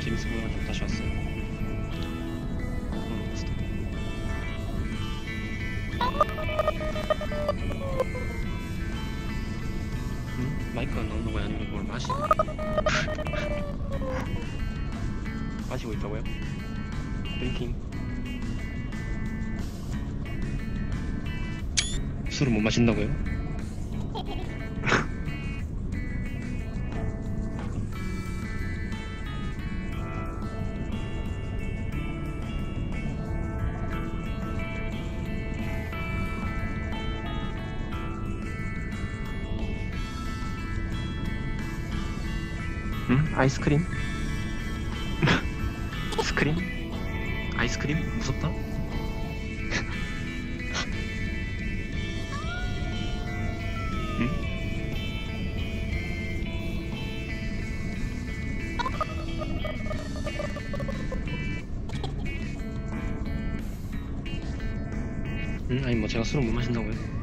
재밌어 보여가지고 다시 왔어요. 어, 봤어. 응? 마이크가 나오는 거야 아니면 뭘 마시? 마시고 있다고요? drinking. 술을 못 마신다고요? 응? 아이스크림? 스크림? 아이스크림? 무섭다? 응? 응? 아니 뭐 제가 술을 못 마신다고요?